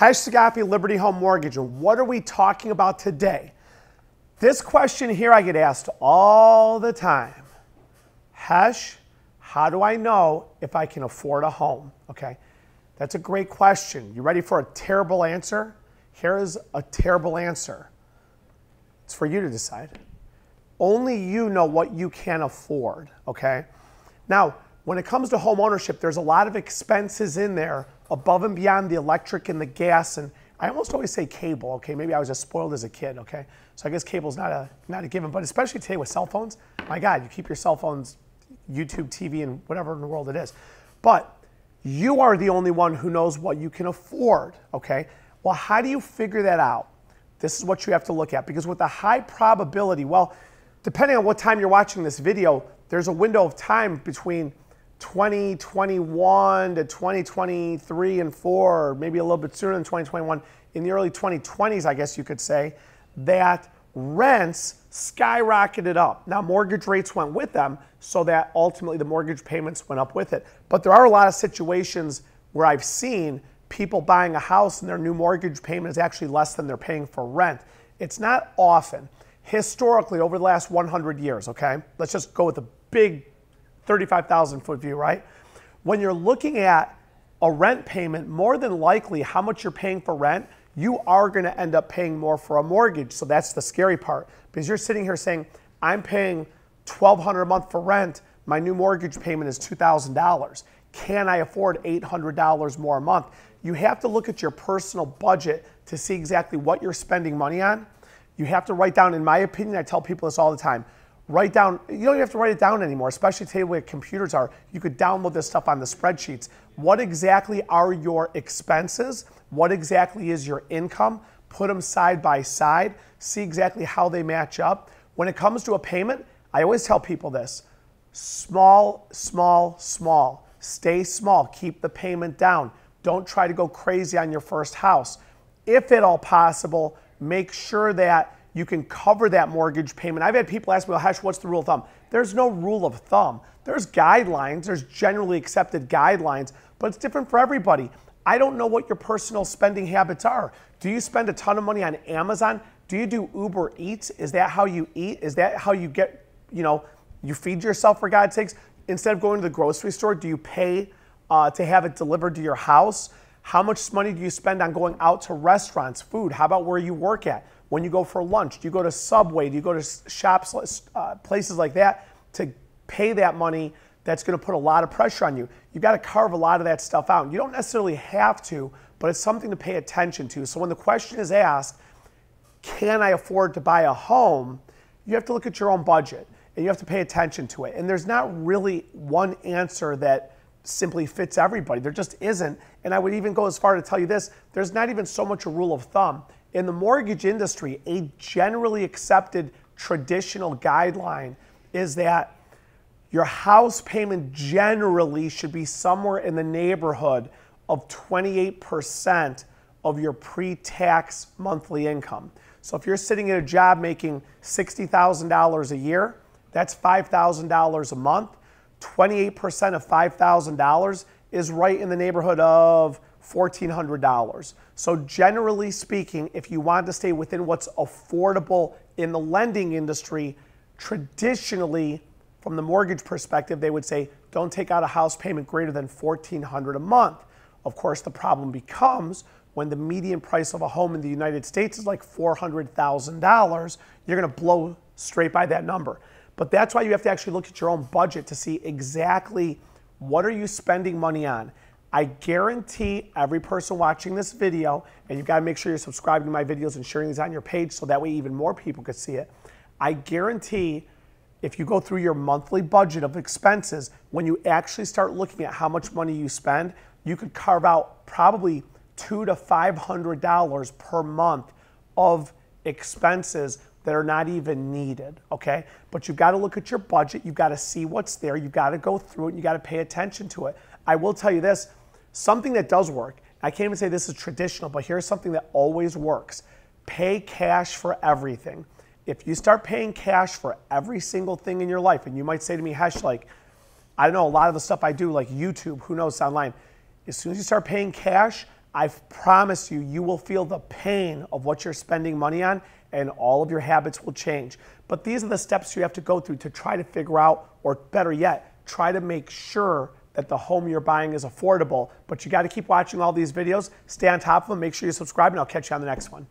Khash Saghafi Liberty Home Mortgage. And what are we talking about today? This question here I get asked all the time. Khash, how do I know if I can afford a home? Okay, that's a great question. You ready for a terrible answer? Here is a terrible answer. It's for you to decide. Only you know what you can afford, okay? Now, when it comes to home ownership, there's a lot of expenses in there above and beyond the electric and the gas and I almost always say cable, okay? Maybe I was just spoiled as a kid, okay? So I guess cable's not a not a given, but especially today with cell phones, my God, you keep your cell phones, YouTube, TV, and whatever in the world it is. But you are the only one who knows what you can afford, okay? Well, how do you figure that out? This is what you have to look at because with a high probability, well, depending on what time you're watching this video, there's a window of time between 2021 to 2023 and 4, maybe a little bit sooner than 2021, in the early 2020s, I guess you could say, that rents skyrocketed up. Now, mortgage rates went with them, so that ultimately the mortgage payments went up with it. But there are a lot of situations where I've seen people buying a house and their new mortgage payment is actually less than they're paying for rent. It's not often. Historically, over the last 100 years, okay, let's just go with a big 35,000 foot view, right? When you're looking at a rent payment, more than likely how much you're paying for rent, you are going to end up paying more for a mortgage. So that's the scary part because you're sitting here saying, I'm paying 1200 a month for rent. My new mortgage payment is $2,000. Can I afford $800 more a month? You have to look at your personal budget to see exactly what you're spending money on. You have to write down, in my opinion, I tell people this all the time write down, you don't have to write it down anymore, especially today where computers are. You could download this stuff on the spreadsheets. What exactly are your expenses? What exactly is your income? Put them side by side, see exactly how they match up. When it comes to a payment, I always tell people this small, small, small. Stay small, keep the payment down. Don't try to go crazy on your first house. If at all possible, make sure that you can cover that mortgage payment. I've had people ask me, well, Khash, what's the rule of thumb? There's no rule of thumb. There's guidelines, there's generally accepted guidelines, but it's different for everybody. I don't know what your personal spending habits are. Do you spend a ton of money on Amazon? Do you do Uber Eats? Is that how you eat? Is that how you get, you know, you feed yourself for God's sakes? Instead of going to the grocery store, do you pay uh, to have it delivered to your house? How much money do you spend on going out to restaurants, food? How about where you work at? When you go for lunch, do you go to Subway? Do you go to shops, uh, places like that to pay that money that's going to put a lot of pressure on you? You've got to carve a lot of that stuff out. You don't necessarily have to, but it's something to pay attention to. So when the question is asked, can I afford to buy a home? You have to look at your own budget and you have to pay attention to it. And there's not really one answer that simply fits everybody. There just isn't. And I would even go as far to tell you this there's not even so much a rule of thumb. In the mortgage industry, a generally accepted traditional guideline is that your house payment generally should be somewhere in the neighborhood of 28% of your pre tax monthly income. So if you're sitting at a job making $60,000 a year, that's $5,000 a month. 28% of $5,000 is right in the neighborhood of $1,400. So, generally speaking, if you want to stay within what's affordable in the lending industry, traditionally, from the mortgage perspective, they would say don't take out a house payment greater than $1,400 a month. Of course, the problem becomes when the median price of a home in the United States is like $400,000, you're going to blow straight by that number. But that's why you have to actually look at your own budget to see exactly what are you spending money on. I guarantee every person watching this video, and you've got to make sure you're subscribing to my videos and sharing these on your page so that way even more people could see it. I guarantee if you go through your monthly budget of expenses, when you actually start looking at how much money you spend, you could carve out probably two to five hundred dollars per month of expenses that are not even needed, okay? But you've got to look at your budget, you've got to see what's there, you've got to go through it, and you got to pay attention to it. I will tell you this something that does work, I can't even say this is traditional, but here's something that always works pay cash for everything. If you start paying cash for every single thing in your life, and you might say to me, Khash, like, I don't know, a lot of the stuff I do, like YouTube, who knows online, as soon as you start paying cash, I promise you, you will feel the pain of what you're spending money on and all of your habits will change. But these are the steps you have to go through to try to figure out, or better yet, try to make sure that the home you're buying is affordable. But you got to keep watching all these videos, stay on top of them, make sure you subscribe, and I'll catch you on the next one.